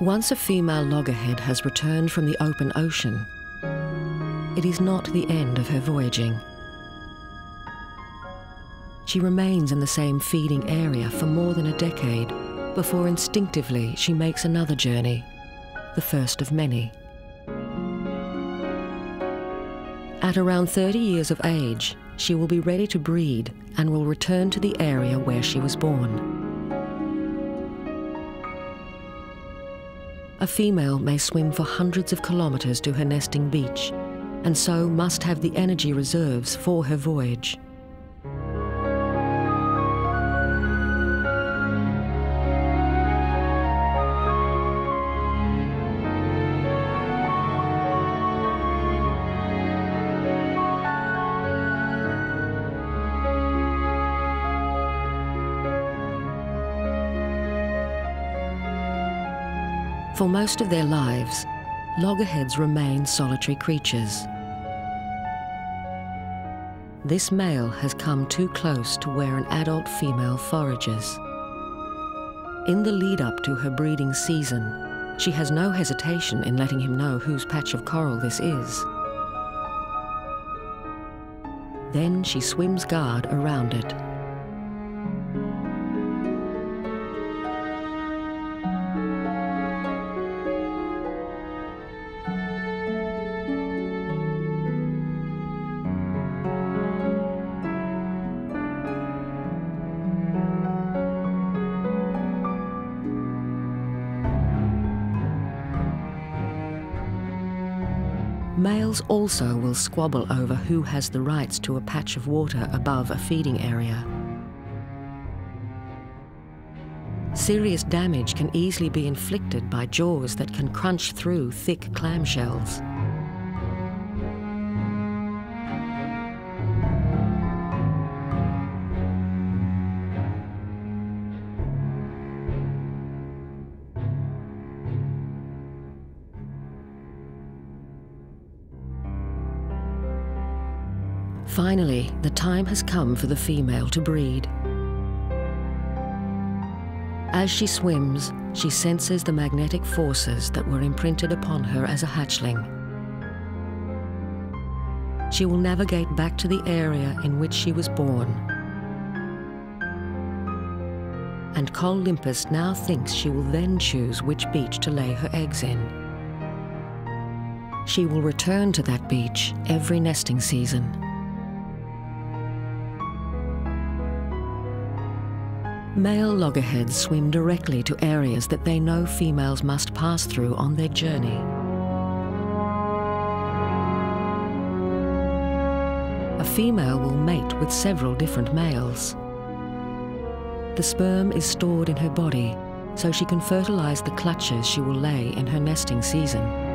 Once a female loggerhead has returned from the open ocean, it is not the end of her voyaging. She remains in the same feeding area for more than a decade before instinctively she makes another journey, the first of many. At around 30 years of age, she will be ready to breed and will return to the area where she was born. A female may swim for hundreds of kilometres to her nesting beach, and so must have the energy reserves for her voyage. For most of their lives, loggerheads remain solitary creatures. This male has come too close to where an adult female forages. In the lead up to her breeding season, she has no hesitation in letting him know whose patch of coral this is. Then she swims guard around it. Males also will squabble over who has the rights to a patch of water above a feeding area. Serious damage can easily be inflicted by jaws that can crunch through thick clamshells. Finally, the time has come for the female to breed. As she swims, she senses the magnetic forces that were imprinted upon her as a hatchling. She will navigate back to the area in which she was born. And Col Limpus now thinks she will then choose which beach to lay her eggs in. She will return to that beach every nesting season. Male loggerheads swim directly to areas that they know females must pass through on their journey. A female will mate with several different males. The sperm is stored in her body, so she can fertilize the clutches she will lay in her nesting season.